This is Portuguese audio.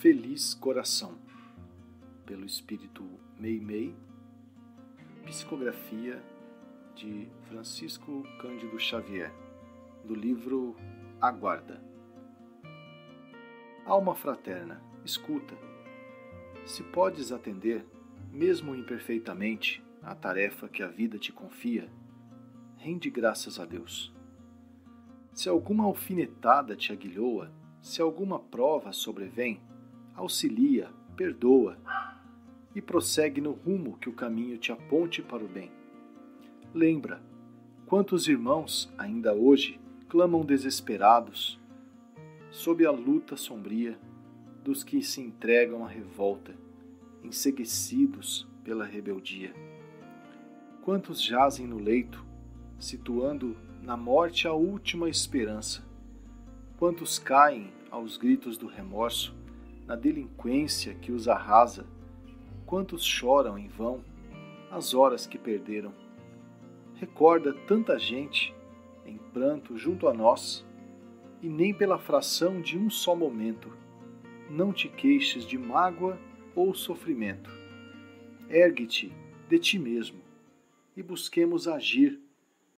Feliz Coração, pelo espírito Meimei, psicografia de Francisco Cândido Xavier, do livro Aguarda. Alma fraterna, escuta. Se podes atender, mesmo imperfeitamente, à tarefa que a vida te confia, rende graças a Deus. Se alguma alfinetada te aguilhoa, se alguma prova sobrevém, auxilia, perdoa e prossegue no rumo que o caminho te aponte para o bem. Lembra, quantos irmãos ainda hoje clamam desesperados sob a luta sombria dos que se entregam à revolta, enseguecidos pela rebeldia. Quantos jazem no leito, situando na morte a última esperança? Quantos caem aos gritos do remorso, na delinquência que os arrasa? Quantos choram em vão as horas que perderam? Recorda tanta gente em pranto junto a nós, e nem pela fração de um só momento não te queixes de mágoa ou sofrimento. Ergue-te de ti mesmo e busquemos agir